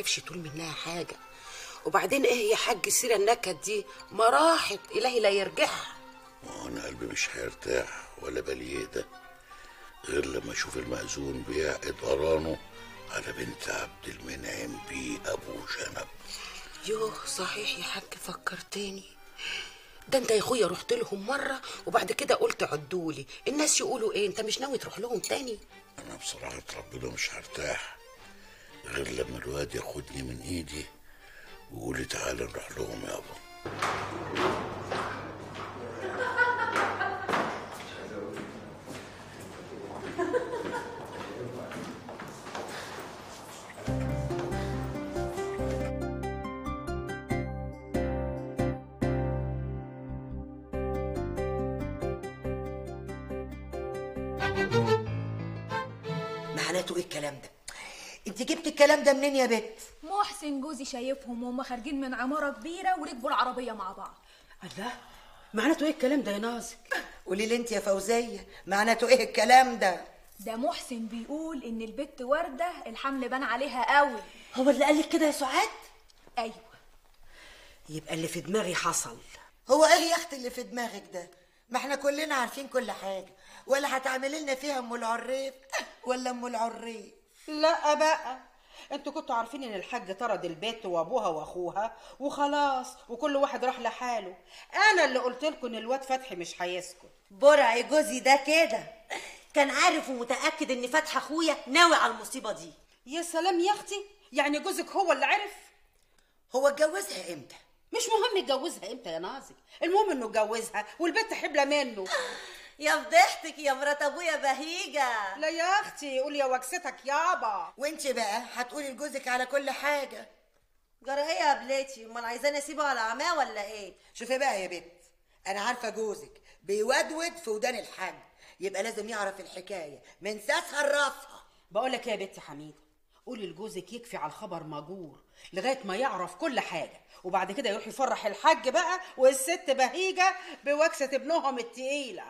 عرفش تقول منها حاجة. وبعدين إيه يا حاج السيره النكد دي؟ ما راحت إلهي لا يرجعها. ما هو أنا قلبي مش هيرتاح ولا بالي يهدى غير لما أشوف المأذون بيعقد قرانه على بنت عبد المنعم بيه أبو شنب. يوه صحيح يا حاج فكرتني. ده أنت يا أخويا رحت لهم مرة وبعد كده قلت عدولي. الناس يقولوا إيه؟ أنت مش ناوي تروح لهم تاني؟ أنا بصراحة ربنا مش هرتاح. غير لما الواد ياخدني من ايدي ويقول لي تعالى نروح لهم يابا معناته إيه الكلام ده؟ انت جبت الكلام ده منين يا بت؟ محسن جوزي شايفهم وهم خارجين من عمارة كبيرة وركبوا العربية مع بعض. الله معناته إيه الكلام ده يا نازك قولي لي انت يا فوزية معناته إيه الكلام ده؟ ده محسن بيقول ان البت وردة الحمل بان عليها قوي. هو اللي قالك كده يا سعاد؟ أيوه. يبقى اللي في دماغي حصل. هو إيه يا أختي اللي في دماغك ده؟ ما إحنا كلنا عارفين كل حاجة ولا هتعملي لنا فيها أم العريف؟ ولا أم العريف؟ لا بقى أنتوا كنتوا عارفين إن الحاج طرد البيت وأبوها وأخوها؟ وخلاص وكل واحد راح لحاله. أنا اللي قلت لكم إن الواد فتحي مش هيسكت. برع جوزي ده كده. كان عارف ومتأكد إن فتحي أخويا ناوي على المصيبة دي. يا سلام يا أختي. يعني جوزك هو اللي عرف؟ هو اتجوزها إمتى؟ مش مهم يتجوزها إمتى يا نازك المهم إنه اتجوزها والبنت حبلة منه. يا فضحتك يا مرات أبويا بهيجة. لا يا أختي قول يا وكستك يابا. وإنت بقى هتقولي لجوزك على كل حاجة. جرى إيه يا بلاتي؟ أمال عايزاني أسيبه على عماه ولا إيه؟ شوفي بقى يا بت أنا عارفة جوزك بيودود في ودان الحاج. يبقى لازم يعرف الحكاية من ساسها لراسها. بقول لك إيه يا بنت حميدة؟ قولي لجوزك يكفي على الخبر ماجور لغاية ما يعرف كل حاجة. وبعد كده يروح يفرح الحاج بقى والست بهيجة بوكسة ابنهم التقيلة.